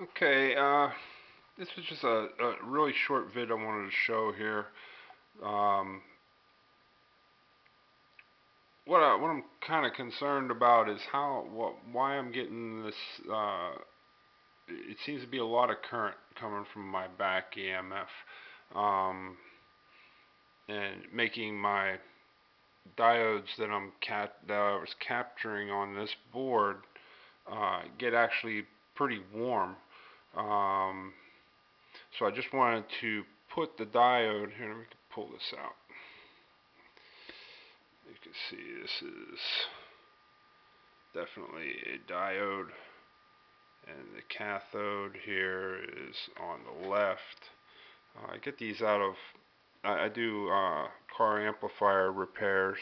Okay, uh, this was just a, a, really short vid I wanted to show here. Um, what, I, what I'm kind of concerned about is how, what, why I'm getting this, uh, it seems to be a lot of current coming from my back EMF, um, and making my diodes that I'm cat that I was capturing on this board uh, get actually pretty warm. Um, so I just wanted to put the diode here. Let me pull this out. You can see this is definitely a diode and the cathode here is on the left. Uh, I get these out of, I, I do uh, car amplifier repairs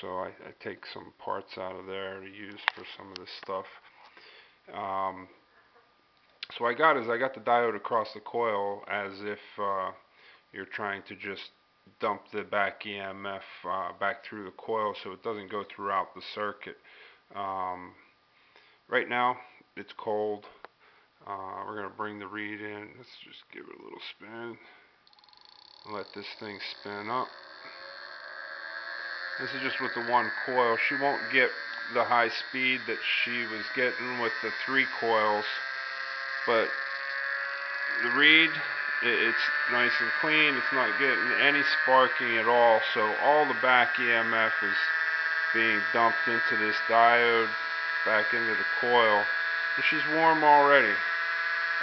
so I, I, take some parts out of there to use for some of this stuff. Um, so I got is I got the diode across the coil as if uh, you're trying to just dump the back EMF uh, back through the coil so it doesn't go throughout the circuit. Um, right now it's cold. Uh, we're going to bring the reed in. Let's just give it a little spin. Let this thing spin up. This is just with the one coil. She won't get the high speed that she was getting with the three coils but the reed it's nice and clean it's not getting any sparking at all so all the back EMF is being dumped into this diode back into the coil and she's warm already.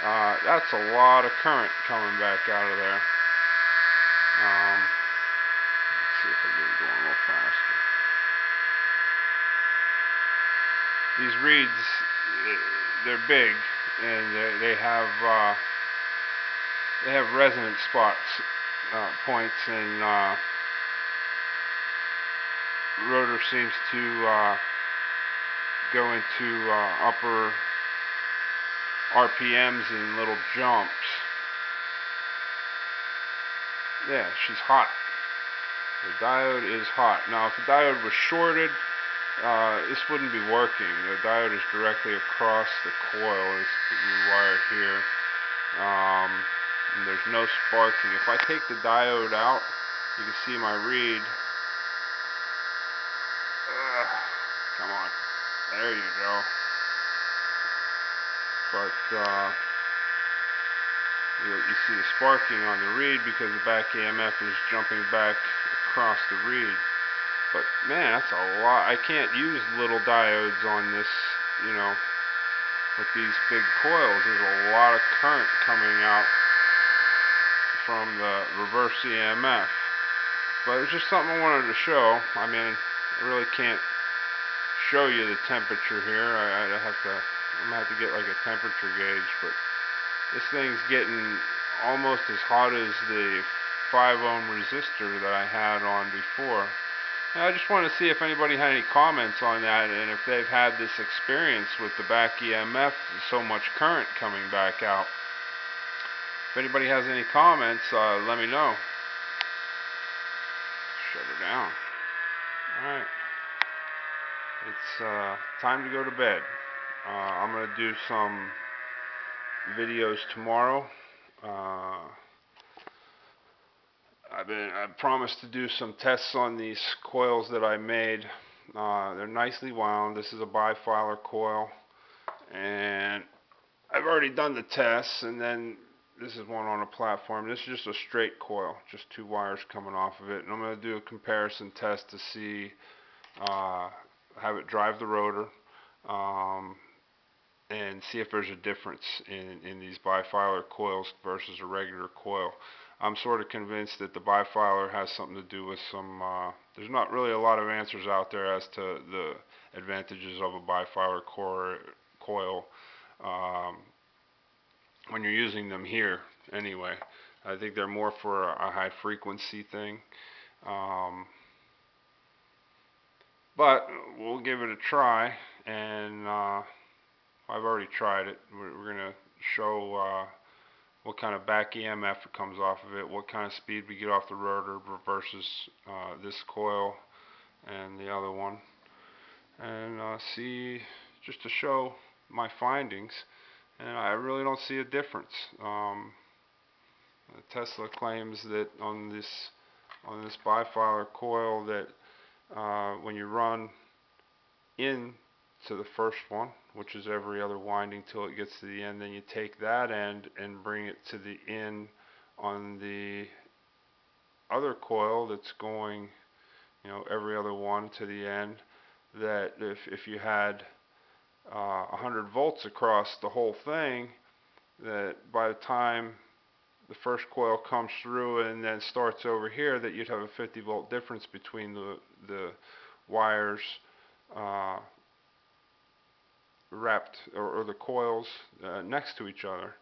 Uh, that's a lot of current coming back out of there. Um, let's see if I get it going a little faster these reeds they're big and they, have uh, they have resonance spots uh, points and uh, rotor seems to uh, go into uh, upper RPMs and little jumps. Yeah, she's hot. The diode is hot. Now, if the diode was shorted, uh, this wouldn't be working. The diode is directly across the coil. This wire here. Um, there's no sparking. If I take the diode out, you can see my reed. Uh, come on. There you go. But uh, you, you see the sparking on the reed because the back EMF is jumping back across the reed. But man, that's a lot. I can't use little diodes on this, you know, with these big coils. There's a lot of current coming out from the reverse EMF. But it's just something I wanted to show. I mean, I really can't show you the temperature here. I, I have to, I'm gonna have to get like a temperature gauge. But this thing's getting almost as hot as the 5 ohm resistor that I had on before. I just want to see if anybody had any comments on that and if they've had this experience with the back EMF, so much current coming back out. If anybody has any comments, uh, let me know. Shut her down. Alright. It's uh, time to go to bed. Uh, I'm going to do some videos tomorrow. I've been I promised to do some tests on these coils that I made. Uh, they're nicely wound. This is a bifilar coil, and I've already done the tests. And then this is one on a platform. This is just a straight coil, just two wires coming off of it. And I'm going to do a comparison test to see, uh, have it drive the rotor, um, and see if there's a difference in in these bifilar coils versus a regular coil. I'm sort of convinced that the bifilar has something to do with some, uh, there's not really a lot of answers out there as to the advantages of a bifilar core, coil um, when you're using them here anyway. I think they're more for a, high frequency thing. Um, but we'll give it a try and uh, I've already tried it. We're, we're going to show uh, what kind of back EMF comes off of it, what kind of speed we get off the rotor versus uh, this coil and the other one. And uh, see, just to show my findings and I really don't see a difference. Um, Tesla claims that on this on this bifilar coil that uh, when you run in to the first one, which is every other winding till it gets to the end, then you take that end and bring it to the end on the other coil that's going, you know, every other one to the end. That if if you had uh, 100 volts across the whole thing, that by the time the first coil comes through and then starts over here, that you'd have a 50 volt difference between the the wires uh, wrapped or, or, the coils uh, next to each other.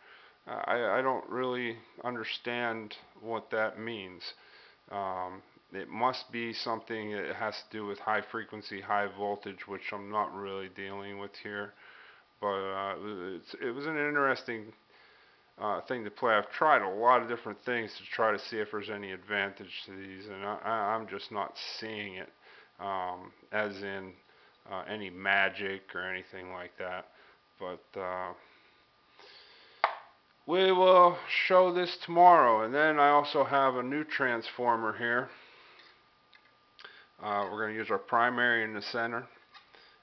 Uh, I, I don't really understand what that means. Um, it must be something that has to do with high frequency, high voltage, which I'm not really dealing with here. But uh, it was an interesting uh, thing to play. I've tried a lot of different things to try to see if there's any advantage to these, and I, am just not seeing it, um, as in uh, any magic or anything like that. But uh, we will show this tomorrow, and then I also have a new transformer here. Uh, we're going to use our primary in the center,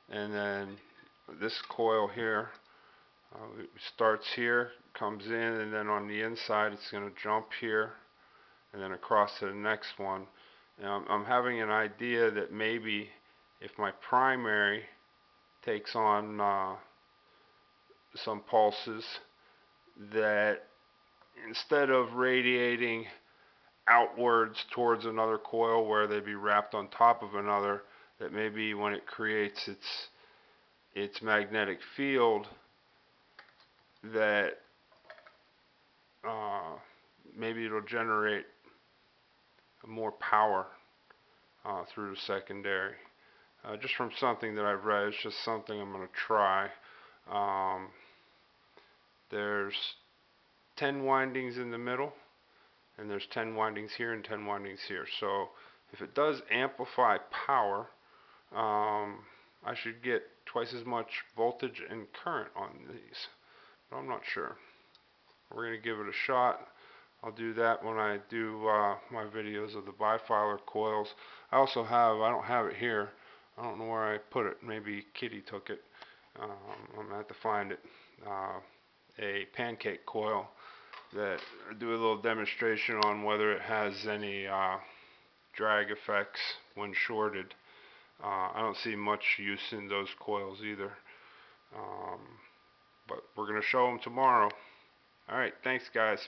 and then this coil here uh, starts here, comes in, and then on the inside it's going to jump here, and then across to the next one. I'm having an idea that maybe if my primary takes on uh, some pulses, that instead of radiating outwards towards another coil where they'd be wrapped on top of another that maybe when it creates its its magnetic field that uh, maybe it'll generate more power uh, through the secondary. Uh, just from something that I've read, it's just something I'm going to try. Um, there's 10 windings in the middle and there's 10 windings here and 10 windings here. So if it does amplify power, um, I should get twice as much voltage and current on these. But I'm not sure. We're going to give it a shot. I'll do that when I do uh, my videos of the bifilar coils. I also have, I don't have it here, I don't know where I put it. Maybe Kitty took it. Um, I'm to have to find it. Uh, a pancake coil that do a little demonstration on whether it has any uh, drag effects when shorted. Uh, I don't see much use in those coils either. Um, but we're going to show them tomorrow. Alright, thanks guys.